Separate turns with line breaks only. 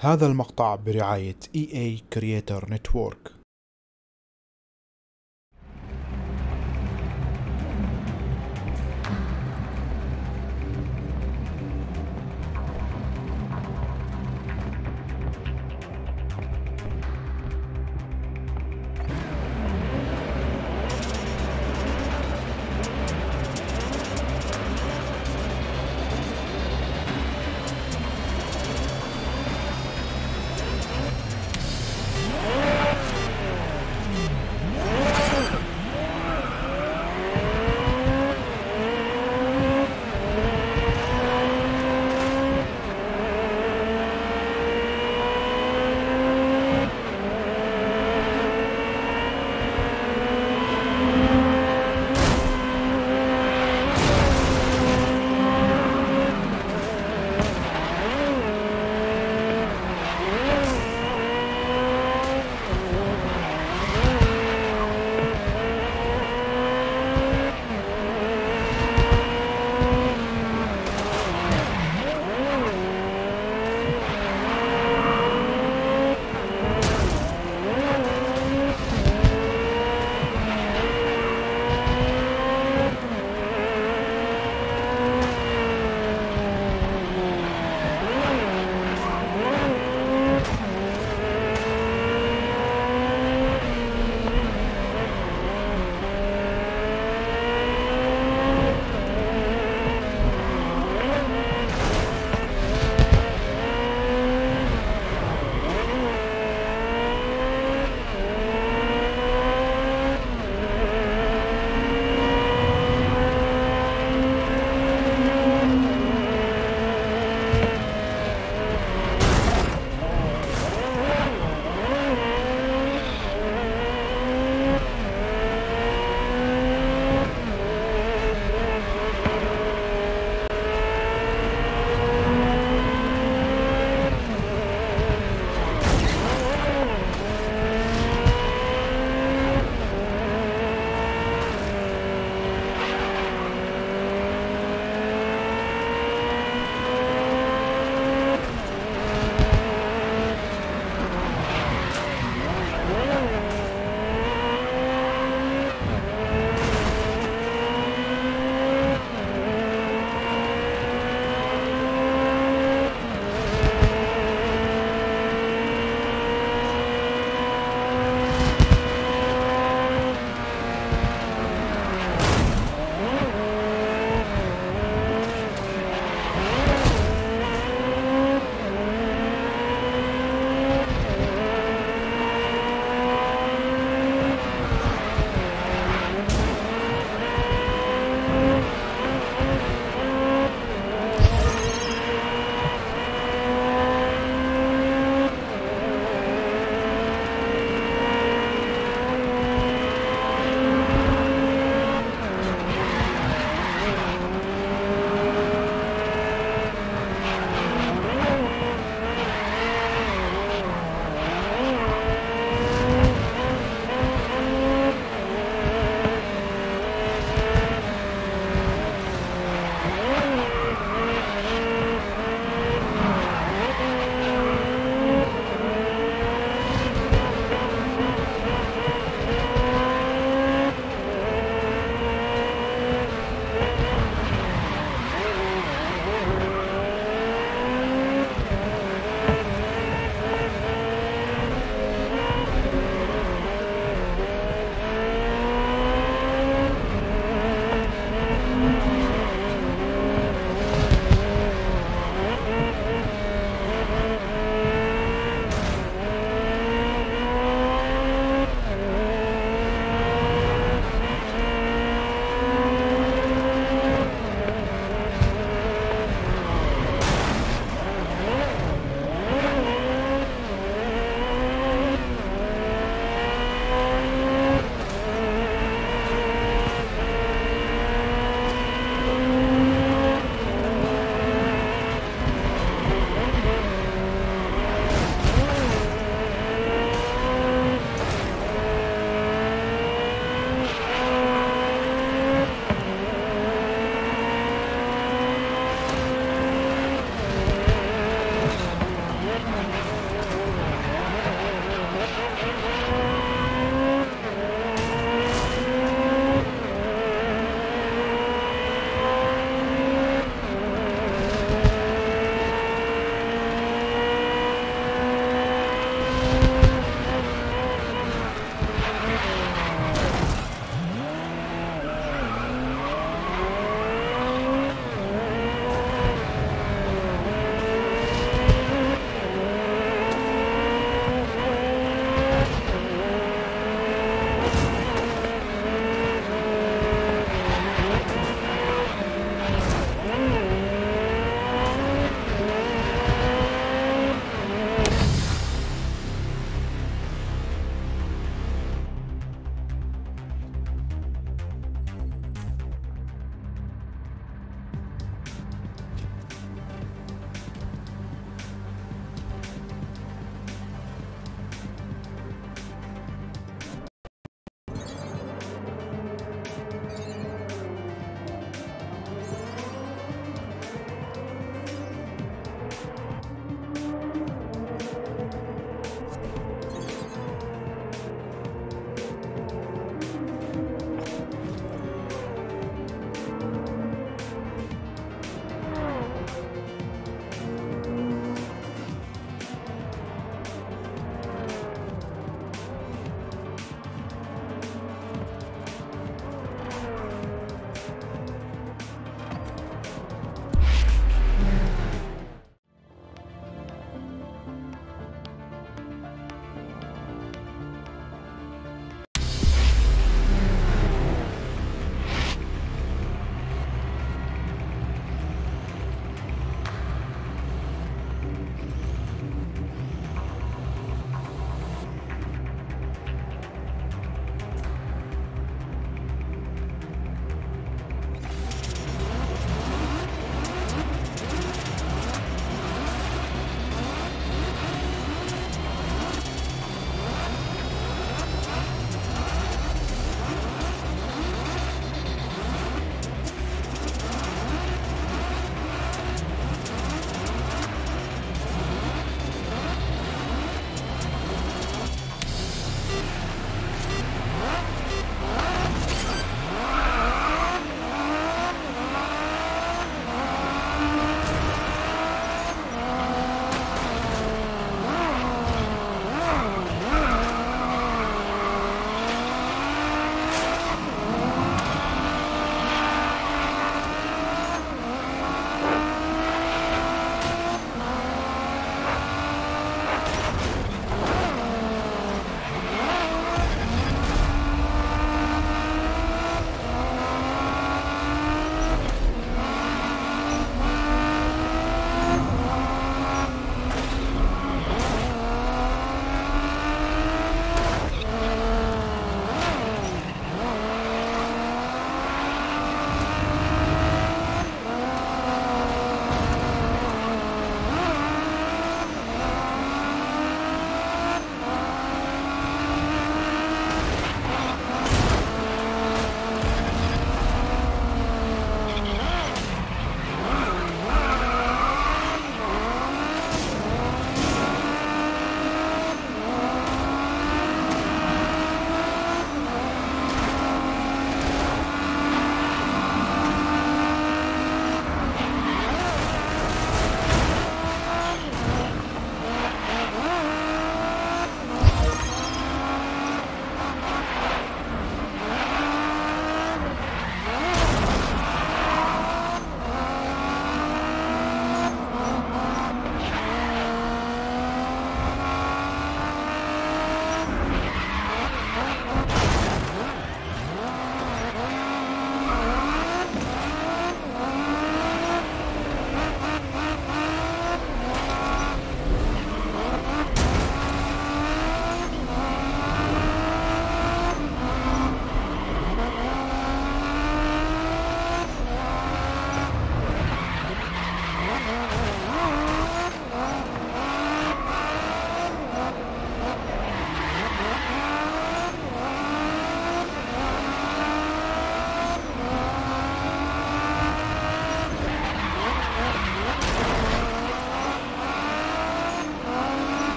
هذا المقطع برعاية EA Creator Network